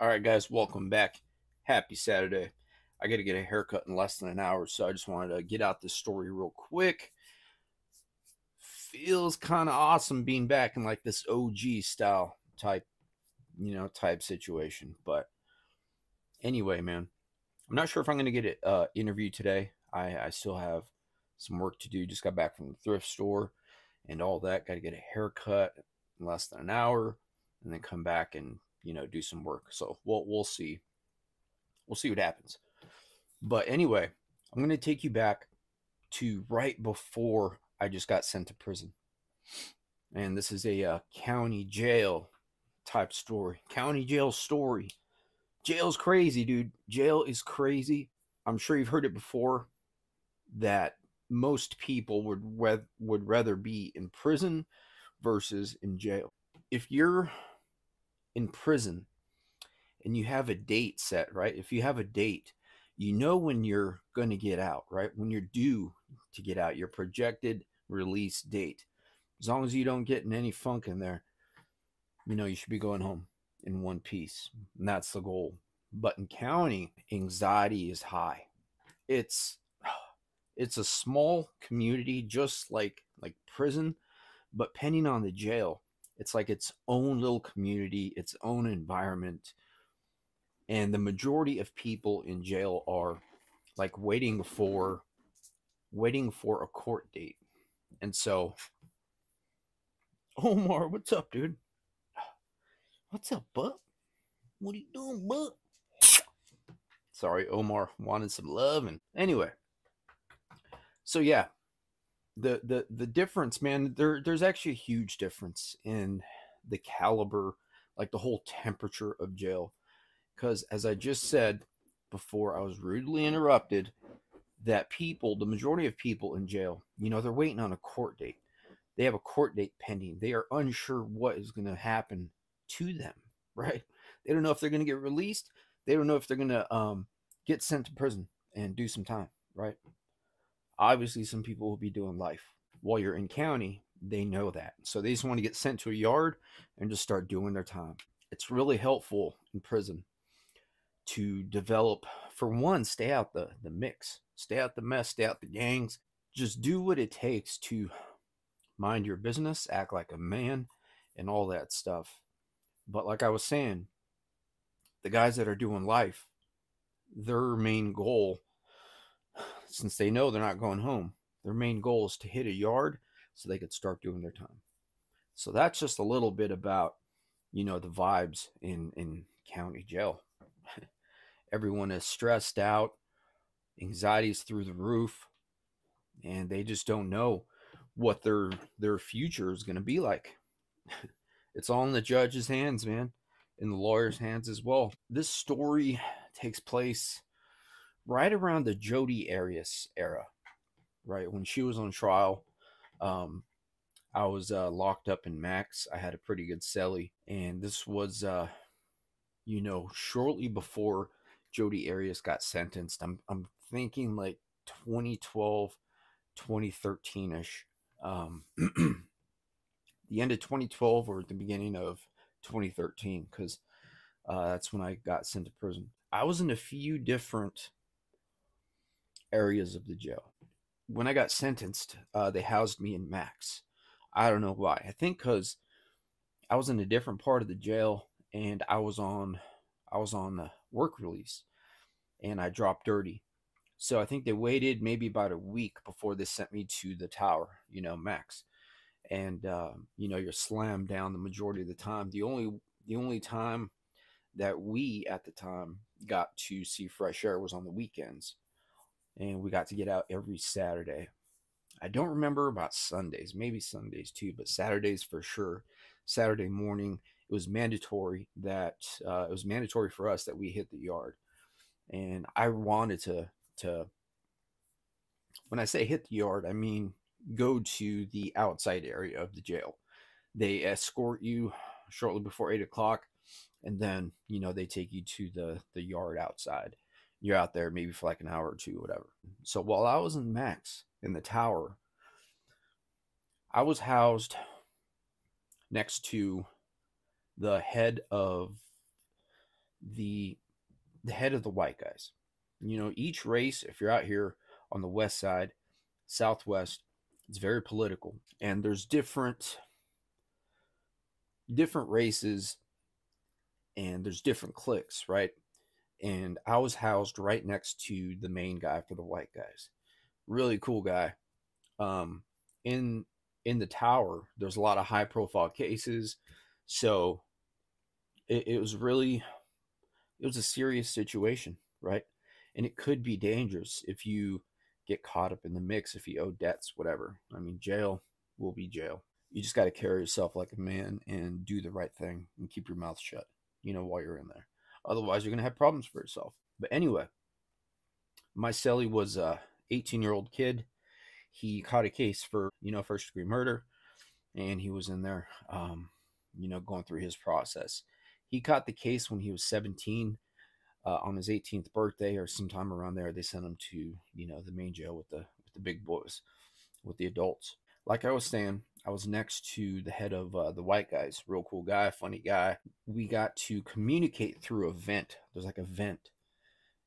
All right, guys, welcome back. Happy Saturday. I got to get a haircut in less than an hour, so I just wanted to get out this story real quick. Feels kind of awesome being back in like this OG style type, you know, type situation. But anyway, man, I'm not sure if I'm going to get an uh, interview today. I, I still have some work to do. Just got back from the thrift store and all that. Got to get a haircut in less than an hour and then come back and you know do some work. So we'll we'll see. We'll see what happens. But anyway, I'm going to take you back to right before I just got sent to prison. And this is a uh, county jail type story. County jail story. Jail's crazy, dude. Jail is crazy. I'm sure you've heard it before that most people would would rather be in prison versus in jail. If you're in prison and you have a date set, right? If you have a date, you know when you're going to get out, right? When you're due to get out, your projected release date. As long as you don't get in any funk in there, you know you should be going home in one piece. And that's the goal. But in county, anxiety is high. It's it's a small community just like like prison, but depending on the jail, it's like its own little community, its own environment. And the majority of people in jail are like waiting for waiting for a court date. And so Omar, what's up, dude? What's up, Buck? What are you doing, Buck? Sorry, Omar wanted some love and anyway. So yeah, the the the difference, man, there there's actually a huge difference in the caliber, like the whole temperature of jail. Because as I just said before, I was rudely interrupted. That people, the majority of people in jail, you know, they're waiting on a court date. They have a court date pending. They are unsure what is going to happen to them, right? They don't know if they're going to get released. They don't know if they're going to um, get sent to prison and do some time, right? Obviously some people will be doing life. While you're in county they know that. So they just want to get sent to a yard and just start doing their time. It's really helpful in prison to develop for one stay out the the mix stay out the mess stay out the gangs. Just do what it takes to mind your business act like a man and all that stuff. But like i was saying the guys that are doing life their main goal since they know they're not going home. Their main goal is to hit a yard so they could start doing their time. So that's just a little bit about, you know, the vibes in in county jail. Everyone is stressed out, anxieties through the roof, and they just don't know what their their future is going to be like. it's all in the judge's hands, man, in the lawyer's hands as well. This story takes place right around the Jodi Arias era, right when she was on trial. Um, I was uh, locked up in Max. I had a pretty good celly, and this was, uh, you know, shortly before Jodi Arias got sentenced. I'm I'm thinking like 2012, 2013 ish. Um, the end of 2012 or the beginning of 2013, because uh, that's when I got sent to prison. I was in a few different areas of the jail. When I got sentenced, uh, they housed me in Max. I don't know why. I think because I was in a different part of the jail and I was on I was on work release and I dropped dirty. So I think they waited maybe about a week before they sent me to the tower, you know, Max. And uh, you know, you're slammed down the majority of the time. The only the only time that we at the time got to see fresh air was on the weekends and we got to get out every Saturday. I don't remember about Sundays, maybe Sundays too, but Saturdays for sure. Saturday morning, it was mandatory that uh, it was mandatory for us that we hit the yard, and I wanted to to. When I say hit the yard, I mean go to the outside area of the jail. They escort you shortly before eight o'clock, and then you know they take you to the the yard outside you're out there maybe for like an hour or two, whatever. So while I was in Max in the tower, I was housed next to the head of the the head of the white guys. You know, each race, if you're out here on the west side, southwest, it's very political, and there's different different races, and there's different cliques, right? And I was housed right next to the main guy for the white guys. Really cool guy. Um, in in the tower, there's a lot of high profile cases, so it, it was really it was a serious situation, right? And it could be dangerous if you get caught up in the mix, if you owe debts, whatever. I mean, jail will be jail. You just got to carry yourself like a man and do the right thing and keep your mouth shut, you know, while you're in there. Otherwise, you're going to have problems for yourself. But anyway, my celly was a 18 year old kid. He caught a case for, you know, first degree murder, and he was in there, um, you know, going through his process. He caught the case when he was 17. Uh, on his 18th birthday or sometime around there, they sent him to you know the main jail with the with the big boys, with the adults. Like I was saying, I was next to the head of uh, the white guys, real cool guy, funny guy. We got to communicate through a vent. There's like a vent,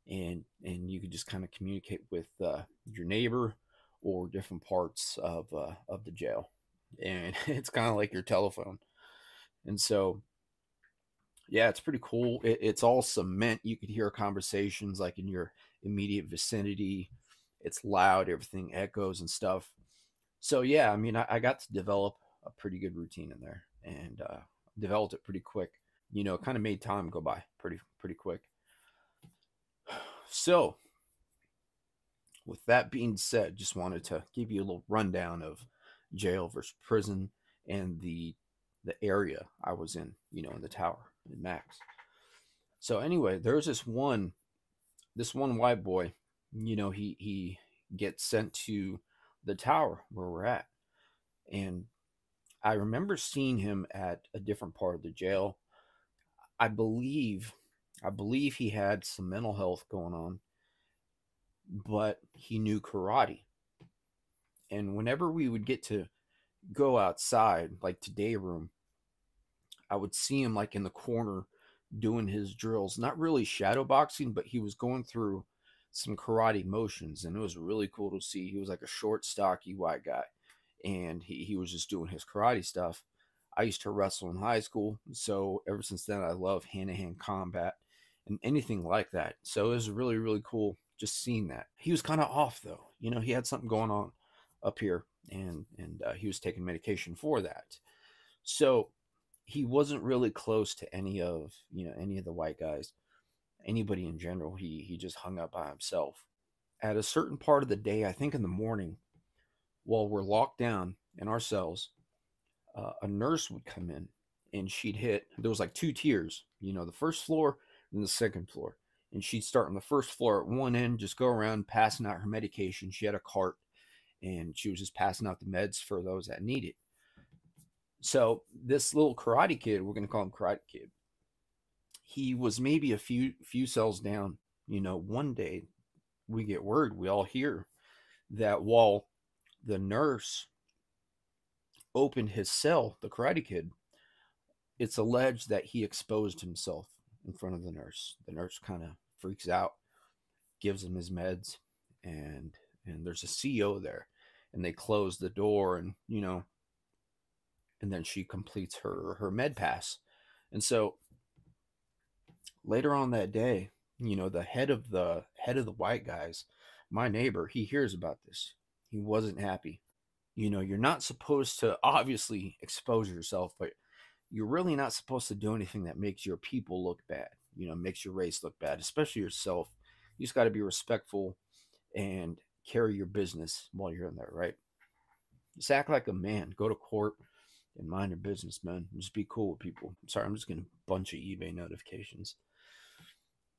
and and you could just kind of communicate with uh, your neighbor or different parts of uh, of the jail, and it's kind of like your telephone. And so yeah, it's pretty cool. It, it's all cement. You could hear conversations like in your immediate vicinity. It's loud, everything echoes and stuff. So yeah, I mean, I, I got to develop a pretty good routine in there and uh, developed it pretty quick. You know, kind of made time go by pretty pretty quick. So, with that being said, just wanted to give you a little rundown of jail versus prison and the the area I was in, you know, in the tower in Max. So anyway, there's this one, this one white boy, you know, he he gets sent to the tower where we're at, and I remember seeing him at a different part of the jail. I believe, I believe he had some mental health going on, but he knew karate. And whenever we would get to go outside, like to day room, I would see him like in the corner doing his drills, not really shadow boxing, but he was going through some karate motions and it was really cool to see. He was like a short, stocky white guy and he, he was just doing his karate stuff. I used to wrestle in high school, so ever since then I love hand to hand combat and anything like that. So it was really, really cool just seeing that. He was kind of off though, you know, he had something going on up here and and uh, he was taking medication for that. So he wasn't really close to any of you know any of the white guys anybody in general he he just hung out by himself. At a certain part of the day i think in the morning while we're locked down in our cells uh, a nurse would come in and she'd hit there was like two tiers you know the first floor and the second floor. And she'd start on the first floor at one end just go around passing out her medication. She had a cart and she was just passing out the meds for those that need it. So this little karate kid, we're gonna call him Karate Kid. He was maybe a few few cells down. You know, one day we get word, we all hear that while the nurse opened his cell, the Karate Kid, it's alleged that he exposed himself in front of the nurse. The nurse kind of freaks out, gives him his meds, and and there's a CO there, and they close the door, and you know and then she completes her her med pass and so later on that day you know the head of the head of the white guys my neighbor he hears about this he wasn't happy you know you're not supposed to obviously expose yourself but you're really not supposed to do anything that makes your people look bad you know makes your race look bad especially yourself you just got to be respectful and carry your business while you're in there right just act like a man go to court and mind your business, man. Just be cool with people. Sorry, I'm just getting a bunch of eBay notifications.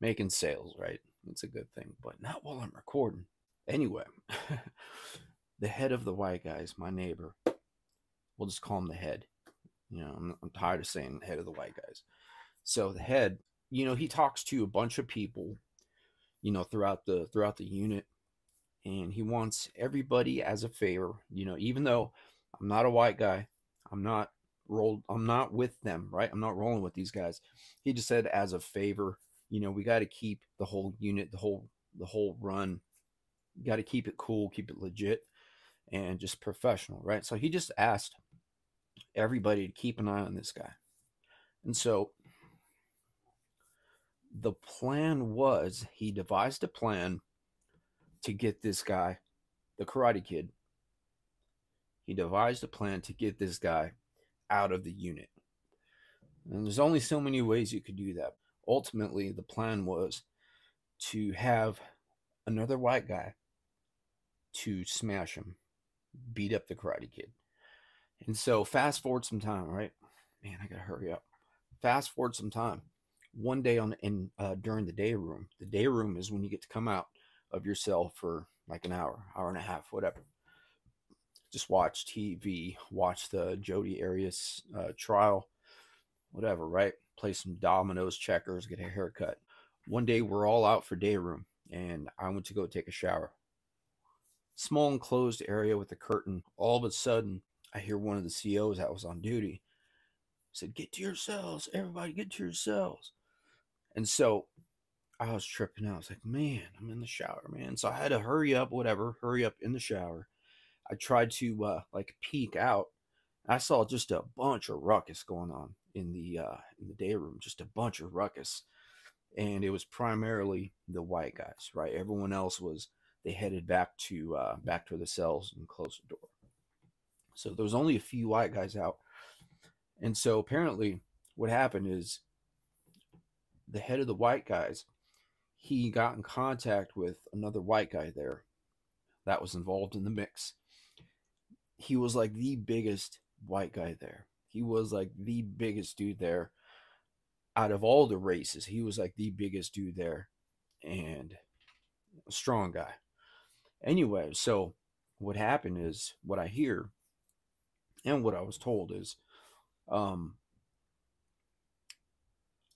Making sales, right? It's a good thing, but not while I'm recording. Anyway, the head of the white guys, my neighbor, we'll just call him the head. You know, I'm, I'm tired of saying head of the white guys. So the head, you know, he talks to a bunch of people, you know, throughout the throughout the unit, and he wants everybody as a favor. You know, even though I'm not a white guy, I'm not rolled. I'm not with them, right? I'm not rolling with these guys. He just said as a favor, you know, we got to keep the whole unit, the whole the whole run, got to keep it cool, keep it legit, and just professional, right? So he just asked everybody to keep an eye on this guy, and so the plan was he devised a plan to get this guy, the Karate Kid. He devised a plan to get this guy out of the unit. And there's only so many ways you could do that. Ultimately, the plan was to have another white guy to smash him, beat up the Karate Kid. And so, fast forward some time, right? Man, I gotta hurry up. Fast forward some time. One day on in uh, during the day room. The day room is when you get to come out of your cell for like an hour, hour and a half, whatever. Just watch TV, watch the Jodi Arias uh, trial, whatever, right? Play some dominoes, checkers, get a haircut. One day we're all out for day room, and I went to go take a shower. Small enclosed area with a curtain. All of a sudden, I hear one of the COs that was on duty said, "Get to your cells, everybody, get to your cells." And so I was tripping out. I was like, man, I'm in the shower, man. So I had to hurry up, whatever, hurry up in the shower. I tried to uh, like peek out. I saw just a bunch of ruckus going on in the uh, in the day room, just a bunch of ruckus, and it was primarily the white guys, right? Everyone else was they headed back to uh, back to the cells and closed the door. So there was only a few white guys out, and so apparently what happened is the head of the white guys he got in contact with another white guy there that was involved in the mix. He was like the biggest white guy there. He was like the biggest dude there. Out of all the races, he was like the biggest dude there and a strong guy. Anyway, so what happened is what I hear and what I was told is um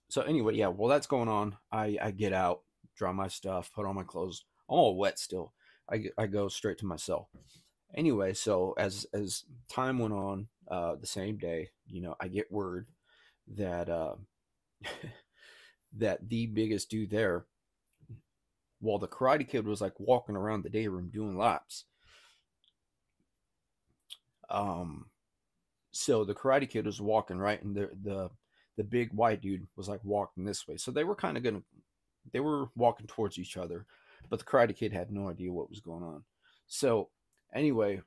so anyway, yeah, well that's going on. I I get out dry my stuff, put on my clothes. I'm all wet still. I, I go straight to my cell. Anyway, so as as time went on, uh, the same day, you know, I get word that uh, that the biggest dude there, while the Karate Kid was like walking around the day room doing laps. Um, so the Karate Kid was walking right, and the the the big white dude was like walking this way. So they were kind of gonna they were walking towards each other, but the Karate Kid had no idea what was going on. So, anyway,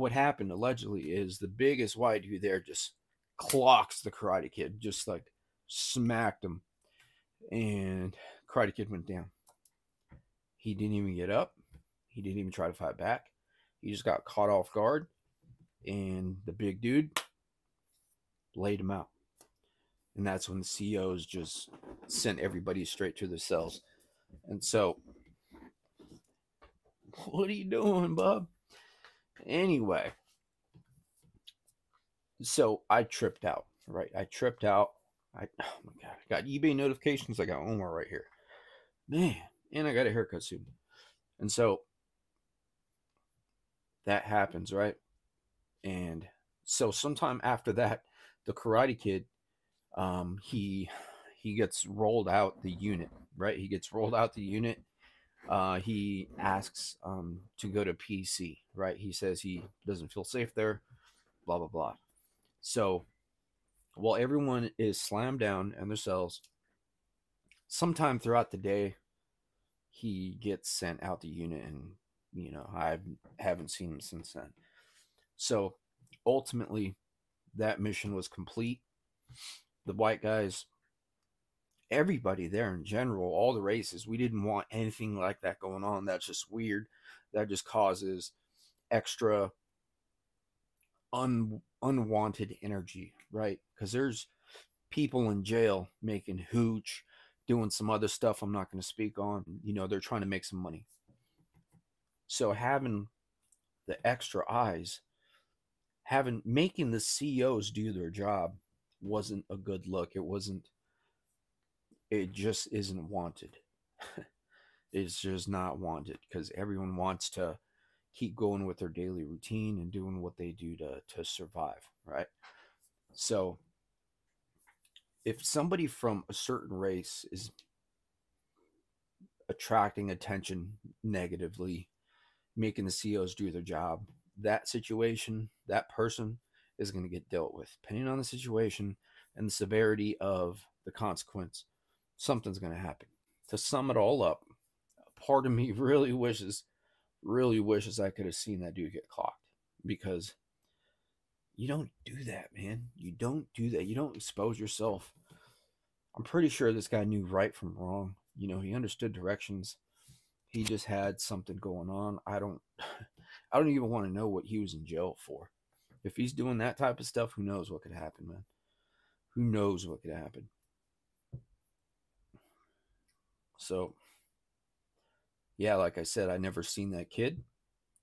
what happened allegedly is the biggest white dude there just clocks the Karate Kid, just like smacked him, and Karate Kid went down. He didn't even get up. He didn't even try to fight back. He just got caught off guard, and the big dude laid him out and that's when the COs just sent everybody straight to their cells. And so, what are you doing, Bob? Anyway, so I tripped out, right? I tripped out. I oh my god, I got eBay notifications. I got Omar right here, man, and I got a haircut soon, and so that happens, right? And so sometime after that, the Karate Kid um, he he gets rolled out the unit, right? He gets rolled out the unit. Uh, he asks um, to go to PC, right? He says he doesn't feel safe there, blah blah blah. So while everyone is slammed down in their cells, sometime throughout the day, he gets sent out the unit, and you know I haven't seen him since then. So ultimately, that mission was complete the white guys, everybody there in general, all the races, we didn't want anything like that going on. That's just weird. That just causes extra un, unwanted energy, right? Because there's people in jail making hooch, doing some other stuff I'm not going to speak on. You know, they're trying to make some money. So having the extra eyes, having making the COs do their job wasn't a good look. It wasn't, it just isn't wanted. it's just not wanted because everyone wants to keep going with their daily routine and doing what they do to, to survive, right? So, if somebody from a certain race is attracting attention negatively, making the COs do their job. That situation, that person is going to get dealt with. Depending on the situation and the severity of the consequence, something's going to happen. To sum it all up, part of me really wishes, really wishes I could have seen that dude get clocked because you don't do that, man. You don't do that. You don't expose yourself. I'm pretty sure this guy knew right from wrong. You know, he understood directions. He just had something going on. I don't I don't even want to know what he was in jail for. If he's doing that type of stuff, who knows what could happen, man? Who knows what could happen? So, yeah, like I said, I never seen that kid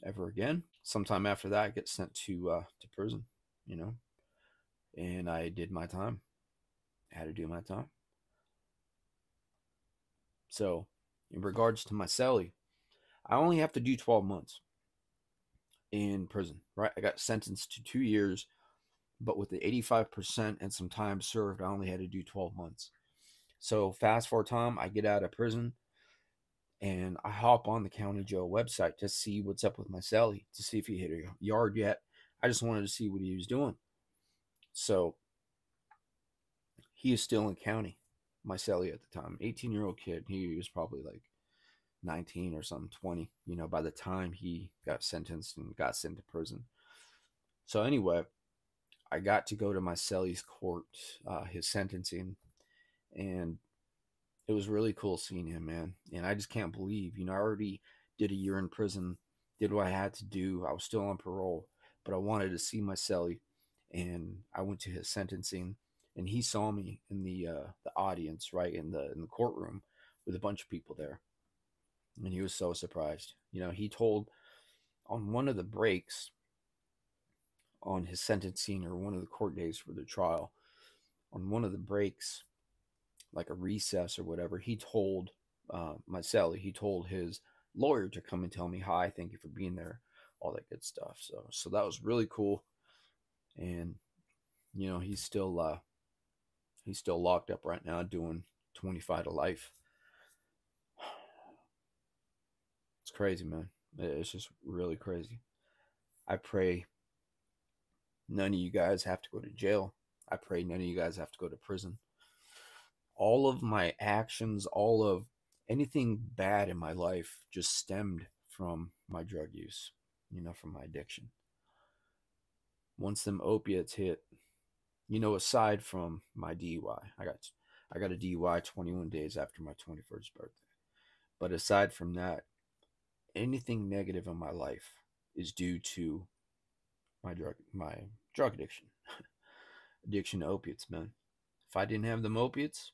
ever again. Sometime after that, I get sent to uh, to prison, you know, and I did my time. I had to do my time. So, in regards to my celly, I only have to do 12 months in prison, right? I got sentenced to two years, but with the 85% and some time served, I only had to do 12 months. So fast forward time, I get out of prison and I hop on the county jail website to see what's up with my celly, to see if he hit a yard yet. I just wanted to see what he was doing. So he is still in county, my celly at the time, 18 year old kid. He was probably like 19 or something, 20, you know, by the time he got sentenced and got sent to prison. So, anyway, I got to go to my celly's court, uh, his sentencing, and it was really cool seeing him, man. And I just can't believe, you know, I already did a year in prison, did what I had to do. I was still on parole, but I wanted to see my celly, and I went to his sentencing, and he saw me in the uh, the audience, right in the in the courtroom, with a bunch of people there and he was so surprised. You know, he told on one of the breaks on his sentencing or one of the court days for the trial, on one of the breaks, like a recess or whatever, he told uh, my celly, he told his lawyer to come and tell me hi, thank you for being there, all that good stuff. So, so that was really cool, and you know, he's still uh, he's still locked up right now doing 25 to life It's crazy, man. It's just really crazy. I pray none of you guys have to go to jail. I pray none of you guys have to go to prison. All of my actions, all of anything bad in my life just stemmed from my drug use, you know, from my addiction. Once them opiates hit, you know, aside from my DUI, I got I got a DUI 21 days after my 21st birthday. But aside from that, anything negative in my life is due to my drug my drug addiction. addiction to opiates, man. If I didn't have them opiates,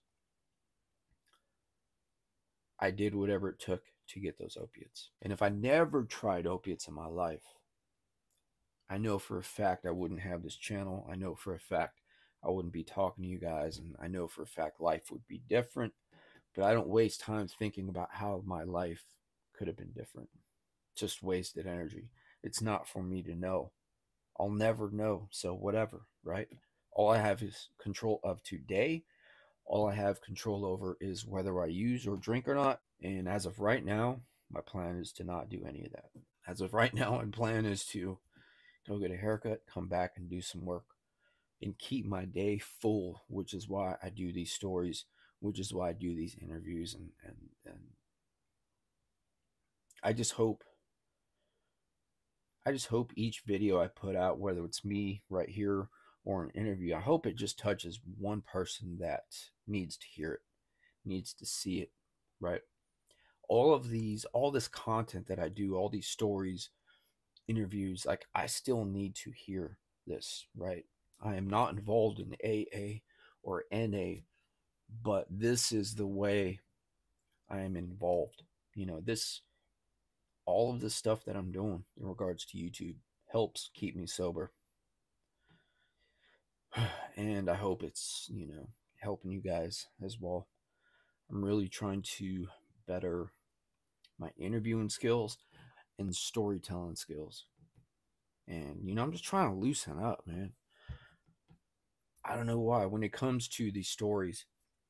I did whatever it took to get those opiates. And if I never tried opiates in my life, I know for a fact I wouldn't have this channel. I know for a fact I wouldn't be talking to you guys. And I know for a fact life would be different. But I don't waste time thinking about how my life could have been different. Just wasted energy. It's not for me to know. I'll never know. So, whatever, right? All I have is control of today. All I have control over is whether I use or drink or not. And as of right now, my plan is to not do any of that. As of right now, my plan is to go get a haircut, come back and do some work, and keep my day full, which is why I do these stories, which is why I do these interviews and, and, and I just hope I just hope each video I put out, whether it's me right here or an interview, I hope it just touches one person that needs to hear it, needs to see it, right? All of these, all this content that I do, all these stories, interviews, like I still need to hear this, right? I am not involved in AA or NA, but this is the way I am involved. You know, this all of the stuff that I'm doing in regards to YouTube helps keep me sober. And I hope it's, you know, helping you guys as well. I'm really trying to better my interviewing skills and storytelling skills. And, you know, I'm just trying to loosen up, man. I don't know why. When it comes to these stories,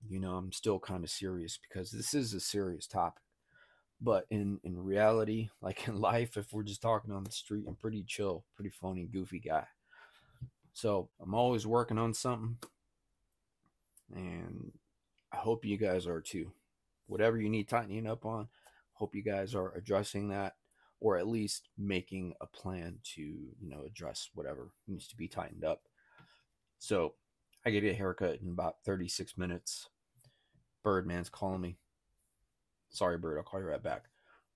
you know, I'm still kind of serious because this is a serious topic. But in in reality, like in life, if we're just talking on the street, I'm pretty chill, pretty phony, goofy guy. So I'm always working on something, and I hope you guys are too. Whatever you need tightening up on, hope you guys are addressing that or at least making a plan to, you know, address whatever needs to be tightened up. So I get a haircut in about 36 minutes. Birdman's calling me. Sorry, Bird, I'll call you right back.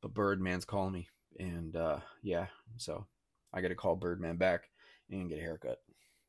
But Birdman's calling me. And uh, yeah, so I got to call Birdman back and get a haircut.